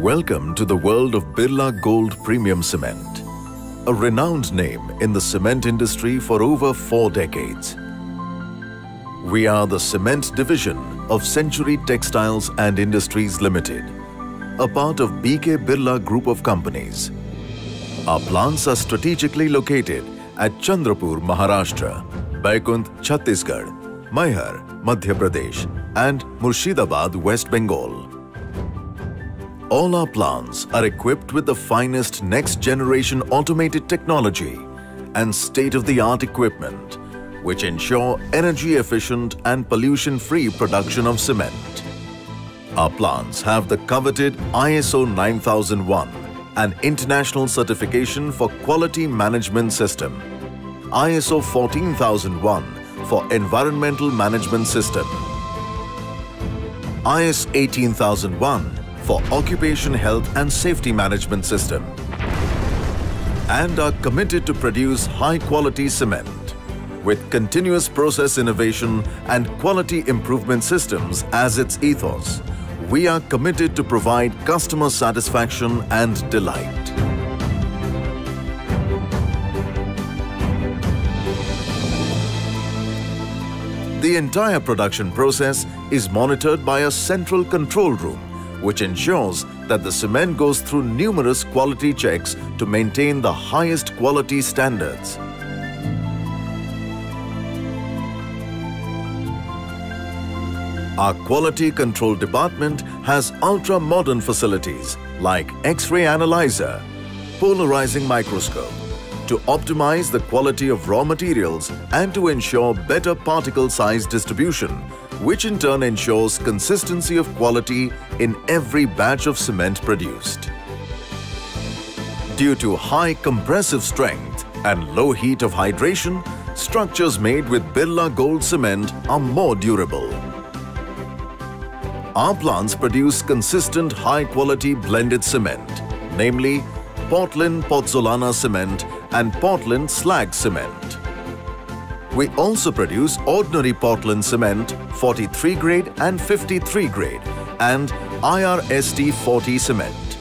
Welcome to the world of Birla Gold Premium Cement, a renowned name in the cement industry for over four decades. We are the cement division of Century Textiles and Industries Limited, a part of BK Birla Group of Companies. Our plants are strategically located at Chandrapur, Maharashtra, Baikunth, Chhattisgarh, Maihar, Madhya Pradesh and Murshidabad, West Bengal. All our plants are equipped with the finest next-generation automated technology and state-of-the-art equipment which ensure energy-efficient and pollution-free production of cement. Our plants have the coveted ISO 9001, an international certification for quality management system, ISO 14001 for environmental management system, IS 18001 for Occupation Health and Safety Management System and are committed to produce high-quality cement with continuous process innovation and quality improvement systems as its ethos. We are committed to provide customer satisfaction and delight. The entire production process is monitored by a central control room which ensures that the cement goes through numerous quality checks to maintain the highest quality standards. Our quality control department has ultra-modern facilities like X-ray analyzer, polarizing microscope, to optimize the quality of raw materials and to ensure better particle size distribution which in turn ensures consistency of quality in every batch of cement produced. Due to high compressive strength and low heat of hydration, structures made with Birla Gold cement are more durable. Our plants produce consistent high-quality blended cement, namely Portland Pozzolana cement and Portland Slag cement. We also produce ordinary Portland cement 43 grade and 53 grade and IRST 40 cement.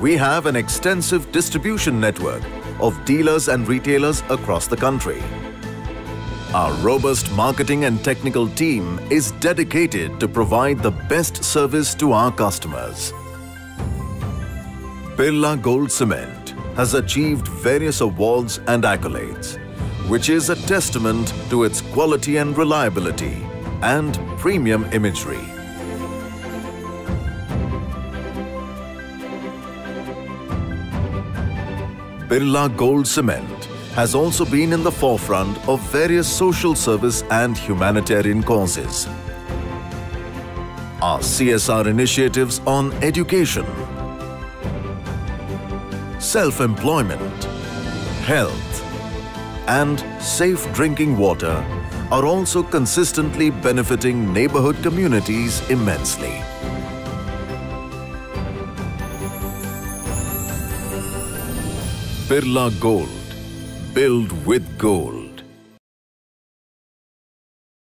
We have an extensive distribution network of dealers and retailers across the country. Our robust marketing and technical team is dedicated to provide the best service to our customers. Birla Gold Cement has achieved various awards and accolades which is a testament to its quality and reliability and premium imagery. Birla Gold Cement has also been in the forefront of various social service and humanitarian causes. Our CSR initiatives on education, self-employment, health, and safe drinking water are also consistently benefiting neighborhood communities immensely. Birla Gold. Build with gold.